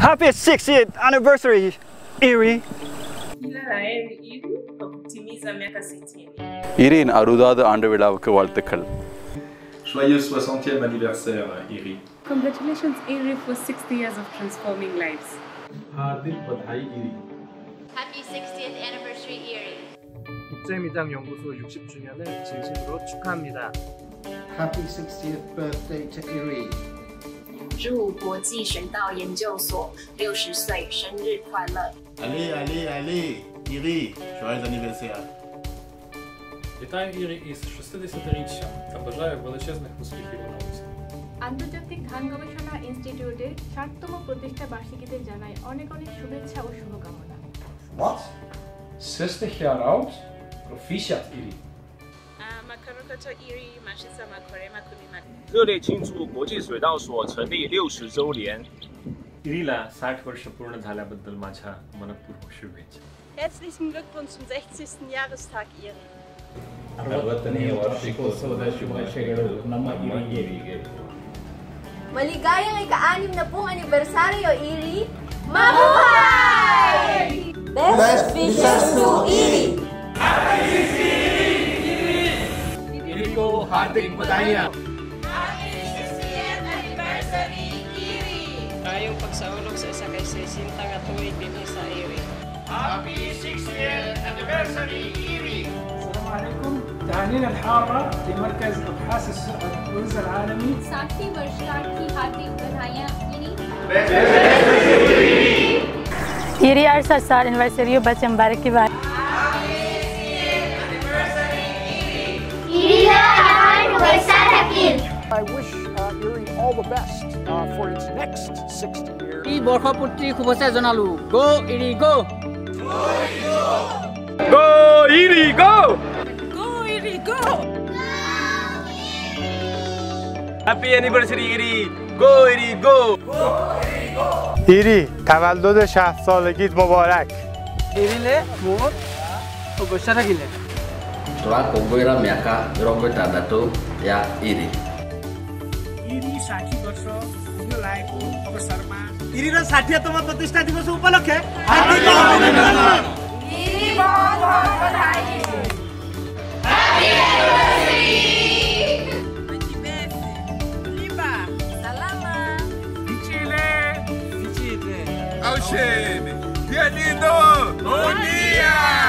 Happy 60th anniversary, IRRI! Irene அறுபதாவது ஆண்டு விழாவுக்கு வாழ்த்துக்கள் Joyeux 60e anniversaire, IRRI. Congratulations, IRRI, for 60 years of transforming lives. Happy 60th anniversary, IRRI. 60주년을 진심으로 축하합니다. Happy 60th birthday to IRRI. 祝国际神道研究所六十岁生日快乐！ Allez, allez, allez, Iri, joyeux anniversaire. Вітаю Ірі із 60-річчям та бажаю величезних успіхів у науці. আন্তর্জাতিক ধান গবেষণা ইনস্টিটিউটের ষাটতম প্রতিষ্ঠা বার্ষিকীতে জানাই অনেক অনেক শুভেচ্ছা ও শুভকামনা Wat? 60 jaar oud? Proficiat Iri. 热烈庆祝国际水稻所成立六十周年。 इरीला साठ वर्ष पूर्ण झाल्याबद्दल माझ्या मनपूर्वक शुभेच्छा Herzlichen Glückwunsch zum 60. Jahrestag Iri. ಅರವತ್ತನೇ ವಾರ್ಷಿಕೋತ್ಸವದ ಶುಭಾಶಯಗಳು ನಮ್ಮ ಇರಿಗೆ Maligayang ika-anim na pong anibersaryo, Iri! Mabuhay! Best wishes to Iri! Haardik Padanya! Happy 60th Anniversary, Kiri! Tayong pagsaulog sa isa kay Sesinta nga tuwig din sa Iri. Happy 60th Anniversary, Kiri! السلام عليكم تهانينا الحارة لمركز أبحاث الكنز العالمي ساكي वर्षगांठ की हार्दिक बधाइयाँ ईरी ईरी आर सरसार anniversary बच्चे मुबारक की बात I wish uh, IRRI all the best uh, for its next 60 years. Go IRRI, go! Go IRRI, go! Go IRRI, go! Go IRRI! Happy anniversary, IRRI! Go IRRI, go! Go IRRI, go! ایری تولد 60 سالگیت مبارک ایری له مو خوبشرا گیله تو اكو بویرا میاکا رو گتا داتو یا ایری eri साठी वर्ष पुग्न लागेको अवसरमा इरी र षाठियतम प्रतिष्ठा दिवस उपलक्ष्य Iri, बहुत बहुत बधाई! Salama! Alxene, que lindo! Bom dia!